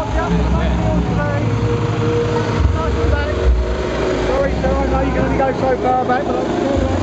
watch out for the main today. Nice and. Sorry, sir, I know you can only go so far back, but I'm